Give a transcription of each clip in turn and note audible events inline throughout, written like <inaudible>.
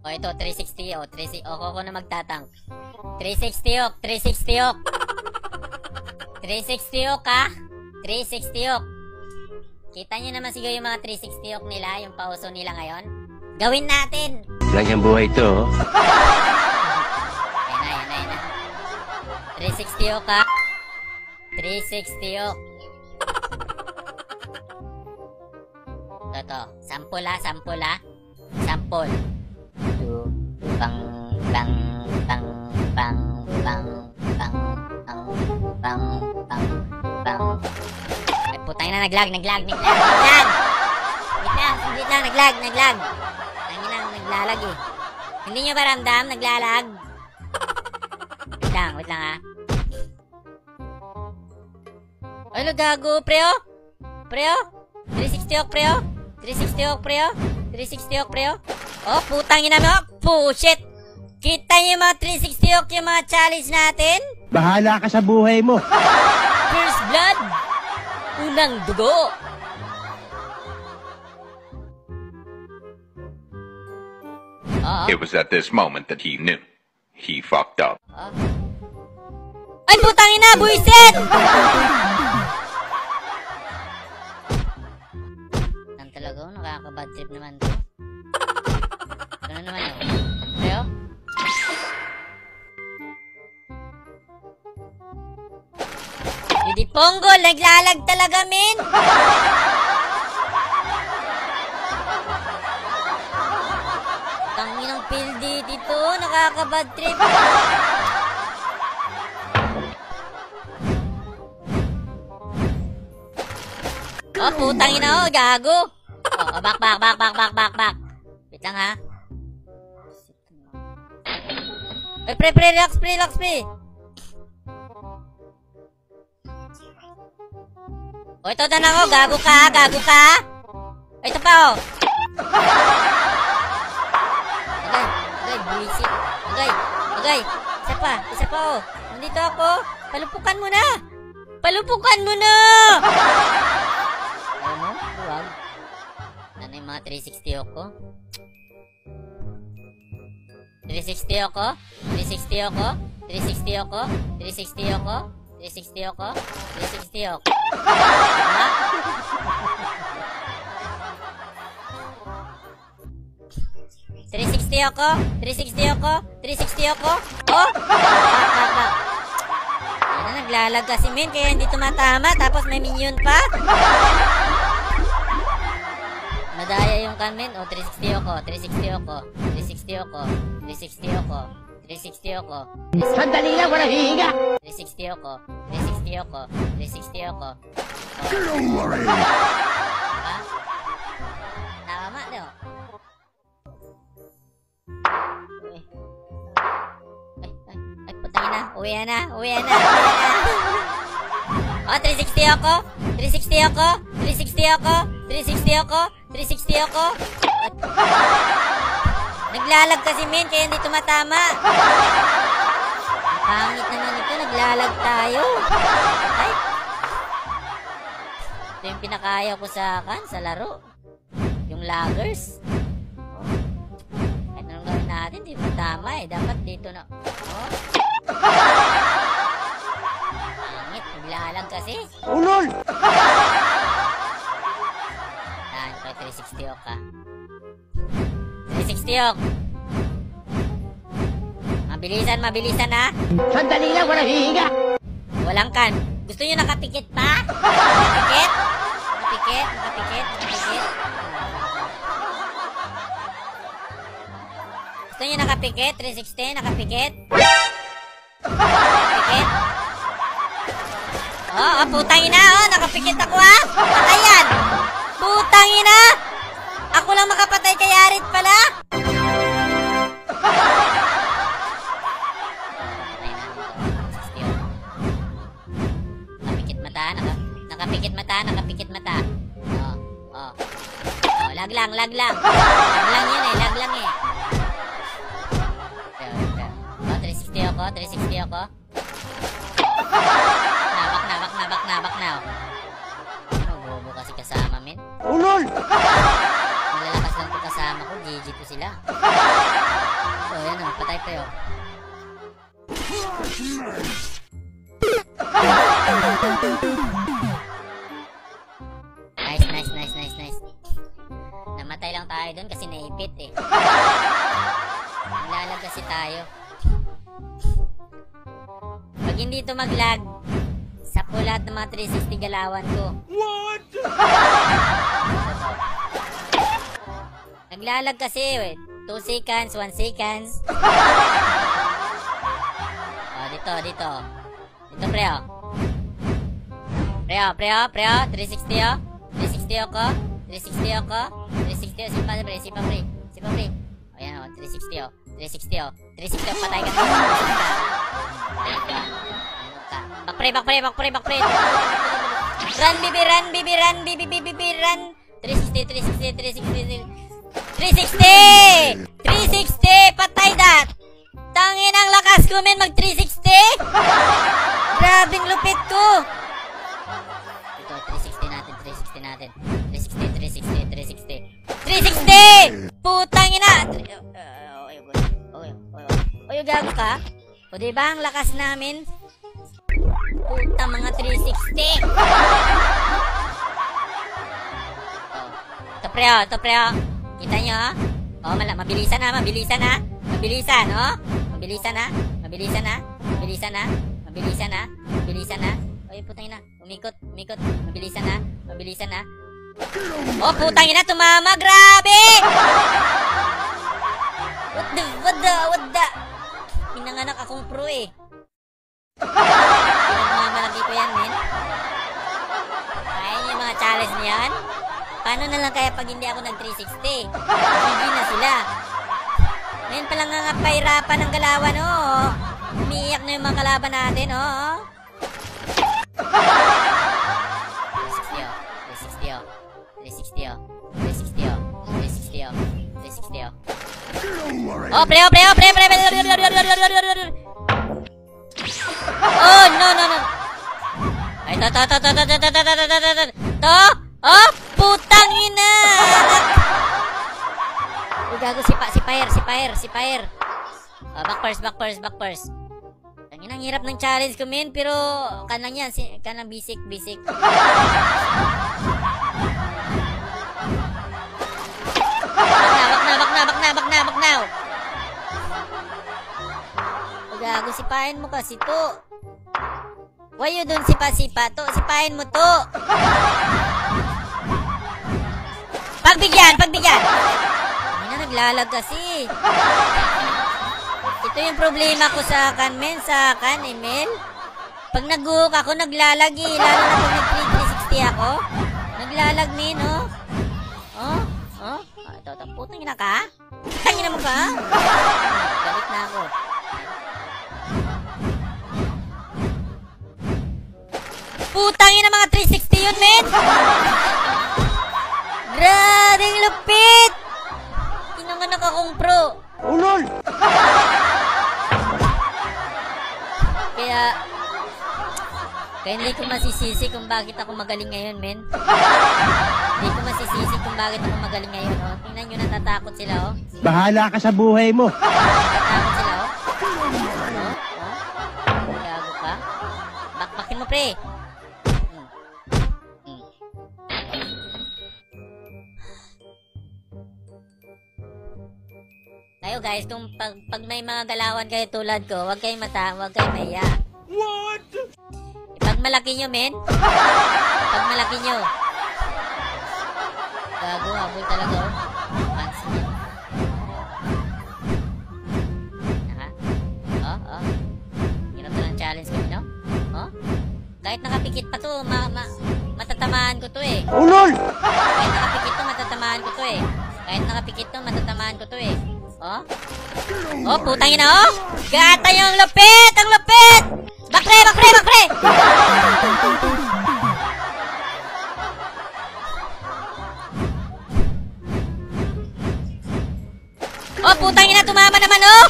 O ito, 360 o. Oh, 360, o, oh, ako na magtatank. 360 ok, 360 ok. 360 ok ha? 360 ok. Kita nyo naman siguro yung mga 360 ok nila, yung pauso nila ngayon. Gawin natin! Lang yung buhay to. Oh. <laughs> 360 ok ha? 360 ok. Ito, to. Sample ha, sample ha. Sample. Two, pang, pang, pang, pang, pang, pang, pang, pang, pang, pang. Ay, putang na, naglag, naglag, naglag, naglag! Wait lang, wait lang, naglag, naglag. Tangin na, naglalag eh. Hindi nyo ba ramdam, naglalag? Wait lang, wait lang ha. Ay, gago, preo? Preo? 360 ok, preo? 360 ok, preo? 360 ok, preo? Oh, putang ina mo. Pushit. Kita niyo yung mga 360 ok yung mga challenge natin? Bahala ka sa buhay mo. First blood. Unang dugo. Oo. It was at this moment that he knew. He fucked up. Ah. Ay, putang ina, buisit! Nakaka-bad trip naman to. Na naman, oh. Leo? Hindi ponggol, naglalag talaga, min! Tanginang pildi dito, nakaka-bad trip. Oh, putang ina oh, gago. Oh, oh, back, back, back, back, back, back, back. Wait lang ha. Ay, pre, pre, relax, pre, relax, pre. Oh, ito na lang oh, gago ka, gago ka. Oh, ito pa oh. Agay, agay, buwisit. Agay, agay. Isa pa, isa pa oh. Nandito ako. Palupukan mo na. Palupukan mo na. Ayaw mo? Huwag. Ano yung mga 360 ako? 360 ako? 360 ako? 360 ako? 360 ako? 360 ako? 360 ako? Diba? Three sixty ako? 360 ako? 360 ako? Oh! Bak, bak, bak. Ano, naglalag kasi min, kaya hindi tumatama, tapos may minion pa. Madaya yung kamin. O, 360 ako. 360 ako. 360 ako. 360 ako. 360 ako. Sandali lang, walang hihinga. 360 ako. 360 ako. 360 ako. Worry. Diba? Tama, no? Uy. Ay, ay, ay, putang ina. Uwi na, uwi na, uwi na. Oh, 360 ako. 360 ako. 360 ako. 360 ako. 360 ako. At... Naglalag kasi min, kaya hindi tumatama. Pangit naman ito, naglalag tayo. Ay. Ito yung pinakaya ko sa kan, sa laro. Yung laggers. Kahit anong gawin natin, di ba tama eh. Dapat dito na. Oh. Pangit, naglalag kasi. Ulol! Yan, kay 360 ok ka. 360 ok. Mabilisan, mabilisan ha. Sandali lang, walang hihinga. Walang kan. Gusto nyo nakapikit pa? Nakapikit? Nakapikit? Nakapikit? Nakapikit? Gusto nyo nakapikit? 360? Nakapikit? Nakapikit? Oh, oh, putang ina, oh, nakapikit ako ha. Patayan. Putang ina. Ako lang makapatay kay Arit pala. Patay na ito. 60 Nakapikit mata, naka, nakapikit mata, nakapikit mata. Oh, oh. Oh, lag lang, lag lang. Lag lang yun eh, lag lang eh. Oh, 360 ako, 360 ako. Nabak na, bak na, bak na. Ano, bobo kasi kasama. Ulol! Malalakas lang to kasama ko, GG to sila. Oh, yan o. Patay pa yun. Nice, nice, nice, nice, nice. Namatay lang tayo doon kasi naipit eh. Naglalag kasi tayo. Pag hindi to maglag, sa lahat ng mga 360 galawan ko. What? Naglalag kasi eh. 2 seconds, 1 seconds. oh, dito, dito. Dito, pre, oh. Pre, oh, pre, oh, pre, oh. 360, oh. 360 ako. 360 ako. 360, oh. Sipa, pre, sipa, pre. Sipa, pre. O, yan, oh. 360, oh. 360, oh. 360, oh. Patay ka. Patay. Ano ka? Back, pre, back, pre, back, pre, back, pre. Run, bibi, run, bibi, run, bibi, bibi, bibi, run. 360, 360, 360, 360! 360! Patay that! Tangin ang lakas ko, men, mag 360! Grabing lupit ko! Ito, 360 natin, 360 natin. 360, 360, 360! 360! Putang ina! Oy, oy, oy, oy, oy, gago ka? O diba ang lakas namin? Puta mga 360! <laughs> Oh. Ito pre, oh, ito pre, oh. Kita nyo, oh. Oh, mala, mabilisan na, mabilisan na. Mabilisan, oh. Mabilisan na, mabilisan na, mabilisan na, mabilisan na, mabilisan na. Oy, putang ina, umikot, umikot, mabilisan na, mabilisan na. Oh, putang ina, tumama, grabe! What the, what the, what the? Pinanganak akong pro eh. Pinagmamalaki ko yan, men. Kaya challenge niyan? Paano na lang kaya pag hindi ako nag 360? Hindi na sila. Ngayon pa lang nga pahirapan ng galawan, oh. Umiiyak na yung mga kalaban natin, oh. 360, oh. 360, oh. 360, oh. 360, oh. 360, oh. 360, oh. Oh, pre, oh, pre, oh, pre, pre, pre. Oh, no, no, no. Ay, to, to, to, to, to, to, to, to, to, to, to, Pair, si Pair. Oh, back first, back first, back first. Ang inang hirap ng challenge ko, men, pero kanang yan, si, kanang basic, basic. Back na, back na, back na, back na, back na. Uy, gago, sipahin mo kasi to. Why you dun sipa-sipa to? Sipahin mo to. Pagbigyan, pagbigyan. Ay na, naglalag kasi. Ito yung problema ko sa kan, men, sa kan, Emil. Pag nag-hook ako, naglalagi. Lalo na pag nag-360 ako. Naglalag, men, oh. Oh, oh. Ah, ito, ito. Putang ina ka? <laughs> Tangina mo ka? Galit na ako. Putang ina mga 360 yun, men! Grabe, lupit! Akong pro. Ulol! Kaya, kaya hindi ko masisisi kung bakit ako magaling ngayon, men. hindi ko masisisi kung bakit ako magaling ngayon, oh. Tingnan nyo, natatakot sila, oh. Bahala ka sa buhay mo. Natatakot sila, oh. Oh, oh. Gago ka. Bakbakin mo, pre. Kayo guys, kung pag, pag may mga galawan kayo tulad ko, huwag kayong mata, huwag kayong maya. What? Pag malaki nyo, men. Pag malaki nyo. Gago, habol talaga, oh. Pants. Naka? Oh, oh. Hirap na ng challenge no? Oh? Kahit nakapikit pa to, ma, ma, matatamaan ko to eh. Ulol! Kahit nakapikit to, matatamaan ko to eh. Kahit nakapikit to, matatamaan ko to eh. Oh? Oh, putang ina oh! Gata yung lupit! Ang lupit! Bakre, bakre, bakre! Oh, putang ina, tumama naman oh!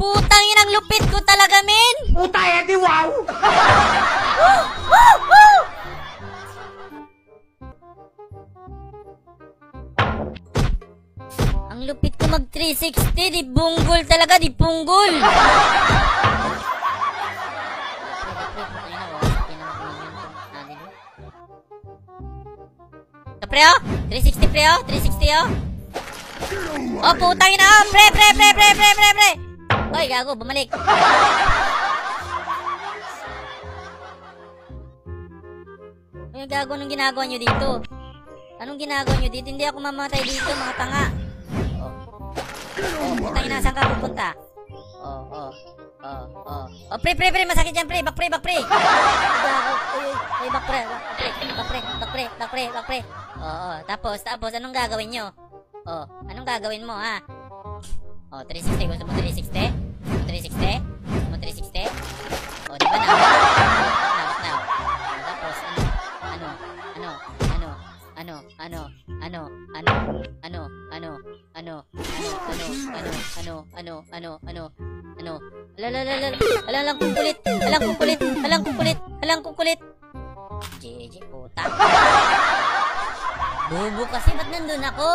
Putang ina, ang lupit ko talaga, men! Puta, edi wow! Woo! Woo! Woo! 360, di bunggol talaga, di punggol! Ito, pre, oh! 360, pre, oh! 360, oh! Oh, putang ina, oh! Pre, pre, pre, pre, pre, pre, pre! Oy, gago, bumalik. Ano gago nung ginagawa nyo dito? Anong ginagawa nyo dito? Hindi ako mamatay dito, mga tanga. Oh, oh putang ina, saan ka pupunta? Oh, oh, oh, oh. Oh, pre, pre, pre, masakit yan, pre. Back, pre, back, pre. Uy, back, pre, back, pre, back, pre, back, pre, back, pre. Oh, oh, tapos, tapos, anong gagawin nyo? Oh, anong gagawin mo, ha? Oh, 360. Gusto mo 360? Gusto mo 360? Gusto mo 360? Oh, di ba na? Now. Oh, tapos, ano? Ano? Ano? Ano? Ano? Ano? Ano? Ano? Ano? Ano? Ano? Ano? Ano? Ano? Ano? Ano? Ano? Ala, ala, ala, ala. Ala, alang kong kulit. Alang kong kulit. Alang kong kulit. Alang kong kulit. JJ, puta. Bubo kasi, ba't nandun ako?